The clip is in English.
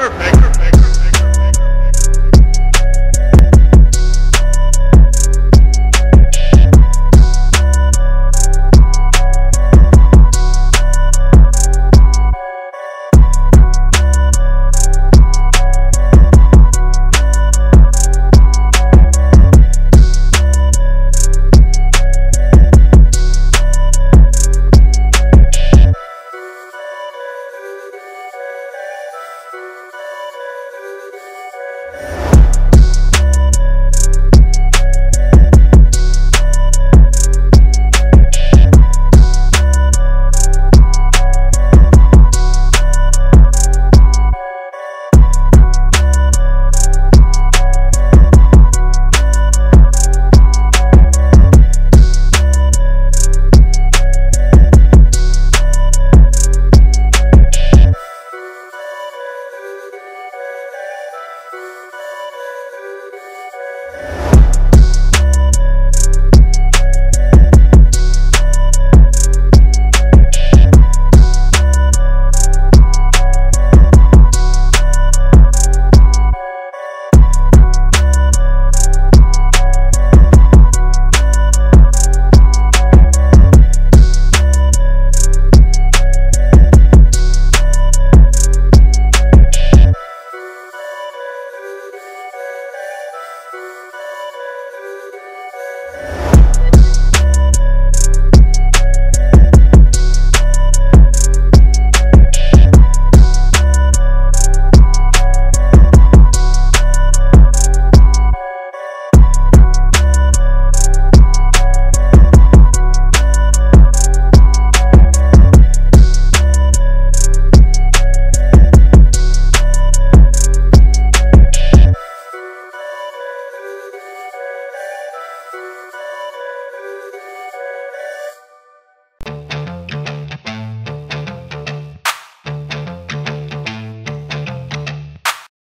Perfect.